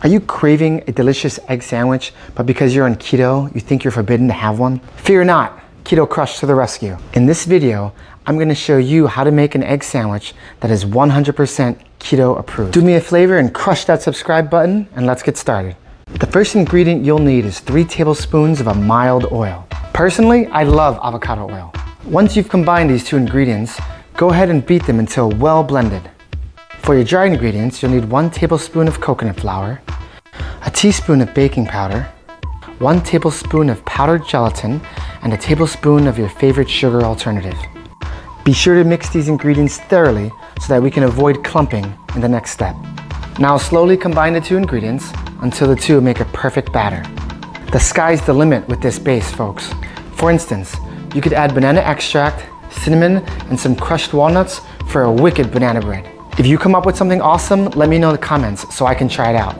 Are you craving a delicious egg sandwich, but because you're on keto, you think you're forbidden to have one? Fear not, Keto Crush to the rescue. In this video, I'm gonna show you how to make an egg sandwich that is 100% keto approved. Do me a favor and crush that subscribe button and let's get started. The first ingredient you'll need is three tablespoons of a mild oil. Personally, I love avocado oil. Once you've combined these two ingredients, go ahead and beat them until well blended. For your dry ingredients, you'll need one tablespoon of coconut flour, a teaspoon of baking powder, one tablespoon of powdered gelatin, and a tablespoon of your favorite sugar alternative. Be sure to mix these ingredients thoroughly so that we can avoid clumping in the next step. Now slowly combine the two ingredients until the two make a perfect batter. The sky's the limit with this base, folks. For instance, you could add banana extract, cinnamon, and some crushed walnuts for a wicked banana bread. If you come up with something awesome, let me know in the comments so I can try it out.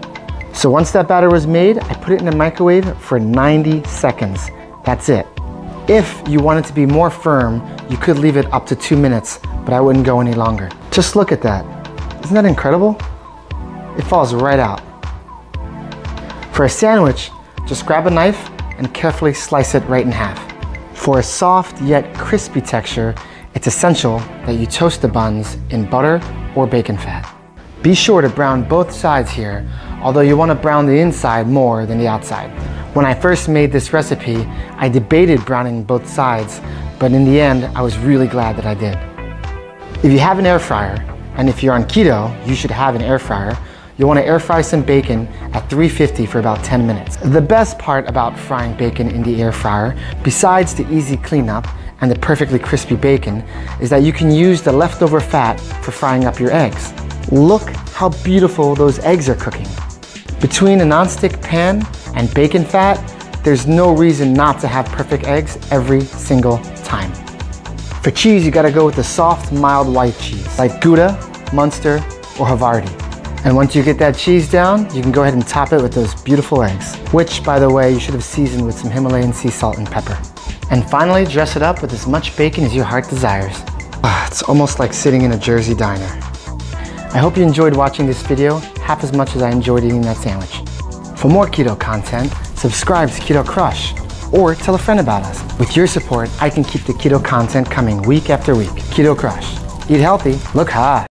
So once that batter was made, I put it in the microwave for 90 seconds. That's it. If you want it to be more firm, you could leave it up to two minutes, but I wouldn't go any longer. Just look at that. Isn't that incredible? It falls right out. For a sandwich, just grab a knife and carefully slice it right in half. For a soft yet crispy texture, it's essential that you toast the buns in butter or bacon fat. Be sure to brown both sides here, although you want to brown the inside more than the outside. When I first made this recipe, I debated browning both sides, but in the end, I was really glad that I did. If you have an air fryer, and if you're on keto, you should have an air fryer, you'll want to air fry some bacon at 350 for about 10 minutes. The best part about frying bacon in the air fryer, besides the easy cleanup, and the perfectly crispy bacon is that you can use the leftover fat for frying up your eggs. Look how beautiful those eggs are cooking. Between a nonstick pan and bacon fat, there's no reason not to have perfect eggs every single time. For cheese, you gotta go with the soft, mild white cheese, like Gouda, Munster, or Havarti. And once you get that cheese down, you can go ahead and top it with those beautiful eggs, which, by the way, you should have seasoned with some Himalayan sea salt and pepper. And finally, dress it up with as much bacon as your heart desires. Ah, it's almost like sitting in a Jersey diner. I hope you enjoyed watching this video half as much as I enjoyed eating that sandwich. For more keto content, subscribe to Keto Crush or tell a friend about us. With your support, I can keep the keto content coming week after week. Keto Crush. Eat healthy, look hot.